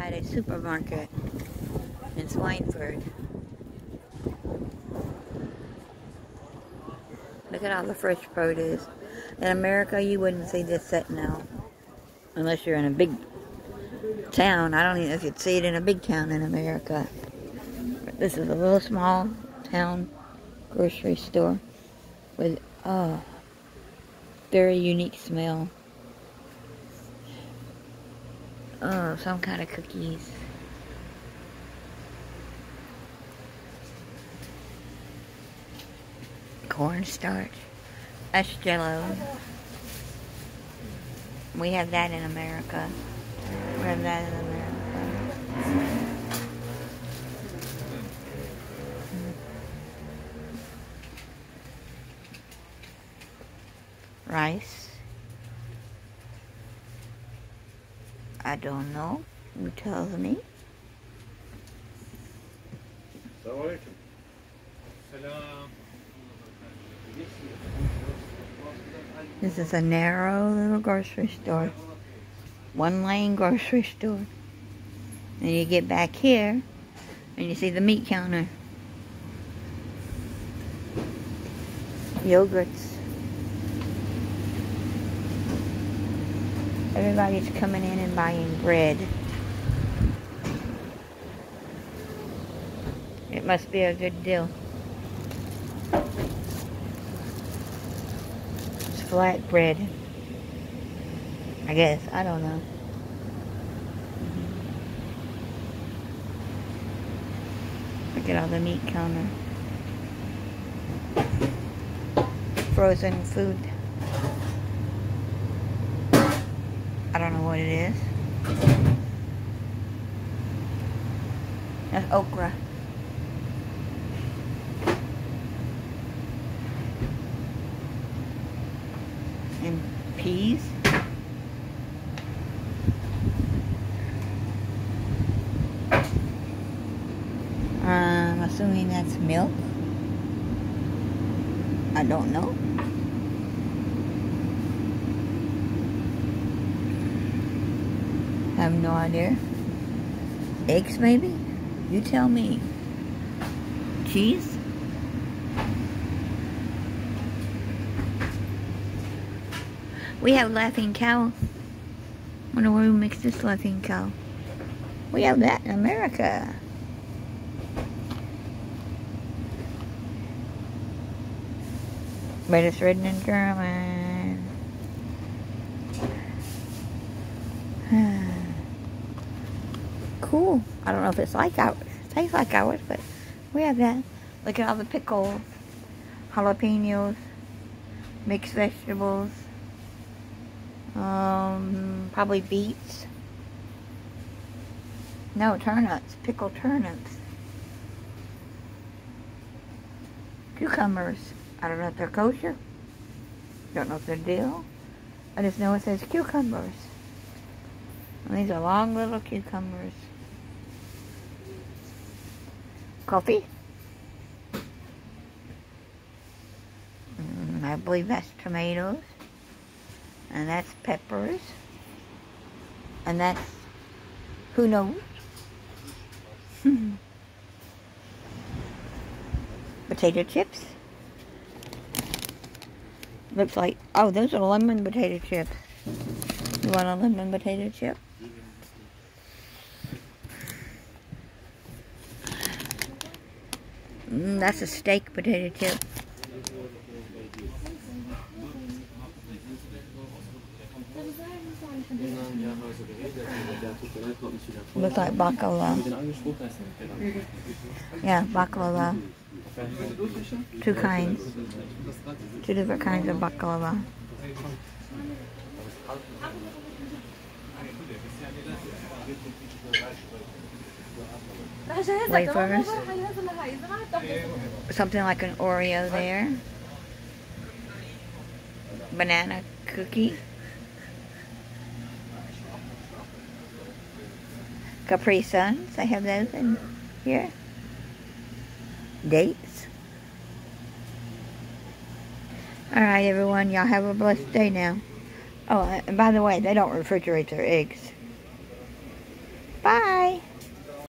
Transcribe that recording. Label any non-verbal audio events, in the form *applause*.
inside a supermarket in Schweinfurt. Look at all the fresh produce. In America, you wouldn't see this setting out unless you're in a big town. I don't even know if you'd see it in a big town in America. But this is a little small town grocery store with oh, very unique smell. Oh, some kind of cookies. Cornstarch. That's jello. We have that in America. We have that in America. Rice. I don't know. Who tells me? This is a narrow little grocery store. One lane grocery store. And you get back here and you see the meat counter. Yogurts. Everybody's coming in and buying bread. It must be a good deal. It's flat bread. I guess. I don't know. Look at all the meat counter. Frozen food. I don't know what it is. That's okra. And peas. I'm assuming that's milk. I don't know. Have no idea. Eggs, maybe? You tell me. Cheese? We have laughing cow. Wonder where we mix this laughing cow. We have that in America. But it's written in German. Cool. I don't know if it's like ours. It tastes like ours, but we have that. Look at all the pickles, jalapenos, mixed vegetables, um, probably beets. No, turnips, pickled turnips. Cucumbers. I don't know if they're kosher. Don't know if they're dill. I just know it says cucumbers. And these are long little cucumbers. Coffee. Mm, I believe that's tomatoes. And that's peppers. And that's, who knows? *laughs* potato chips. Looks like, oh, those are lemon potato chips. You want a lemon potato chip? Mm, that's a steak potato chip. Looks like baklava. Yeah, baklava. Two kinds. Two different kinds of baklava. Wafers. Something like an Oreo there. Banana cookie. Capri Suns. I have those in here. Dates. Alright, everyone. Y'all have a blessed day now. Oh, and by the way, they don't refrigerate their eggs. Bye.